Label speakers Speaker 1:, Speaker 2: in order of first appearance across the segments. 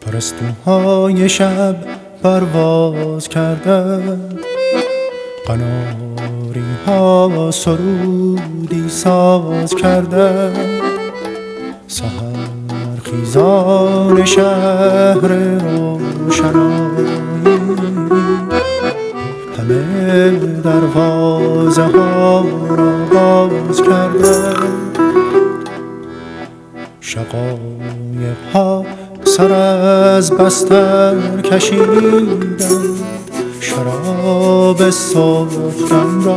Speaker 1: پرستوهای شب پرواز کرده قناری ها سرودی ساز کرده سهر خیزان شهر روشنایی. همه دروازه ها را باز کرده شقایق ها سر از بستر کشیدن شراب صبحدم را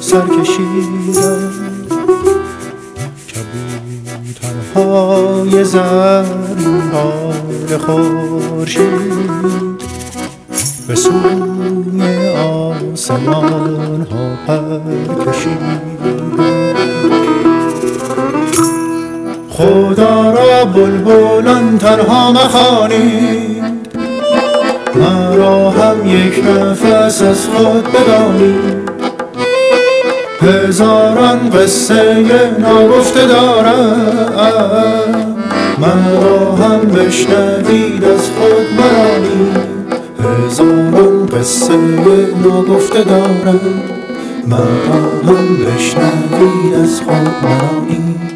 Speaker 1: سر کشیدن کبوترهای زرینبار خورشید به سوی آسمان ها پر کشیدن خدا را بلبلان تنها مخوانید مرا هم یک نفس از خود بدانید هزاران قصه ناگفته دارم. مرا هم بشنوید از خود مرانید هزاران قصه ناگفته دارم. مرا هم بشنوید از خود مرانید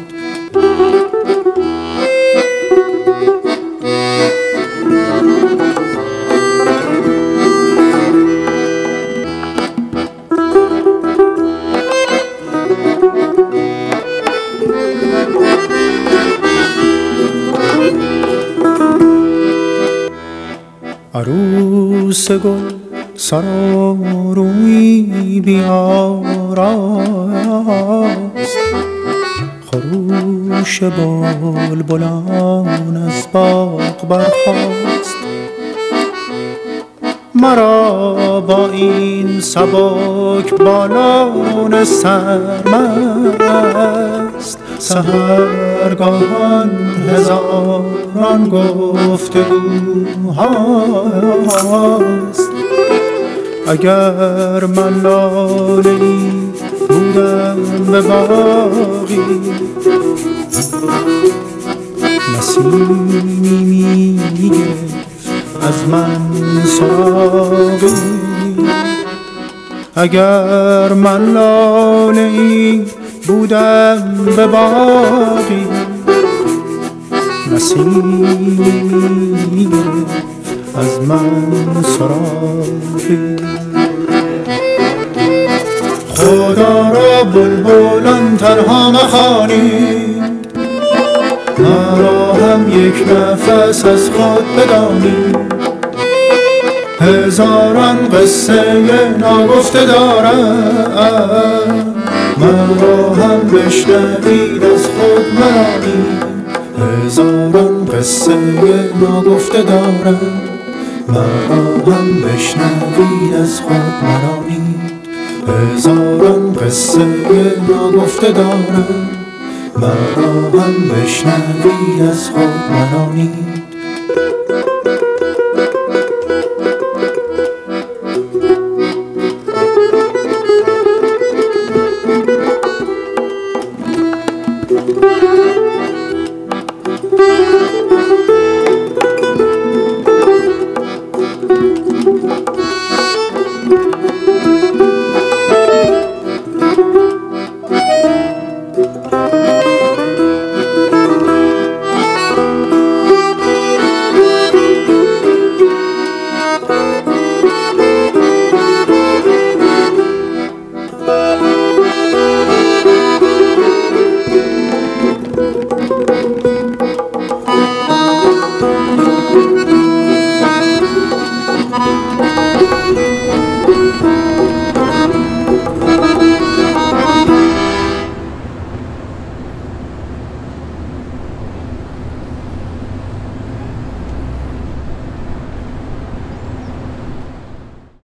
Speaker 1: عروس گل سراروی بیاراست. خروش بلبلان از باغ برخاست. مرا با این سبک بالان سرمست سهرگاهان هزاران گفتگوهاست اگر من لاله بودم به باقی نسیمی می‌گفت از من سراغی اگر من لاله بودم به باقی نسیم از من سراغی خدا را بلبلان تنها مخوانید مرا هم یک نفس از خود بدانید هزاران قصه ناگفته دارم. مرا هم بشنوید از خود مرانی هزاران قصه ناگفته دارم. مرا هم بشنوید از خود مرانی هزاران قصه ناگفته دارم. مرا هم بشنوید از خود مرانید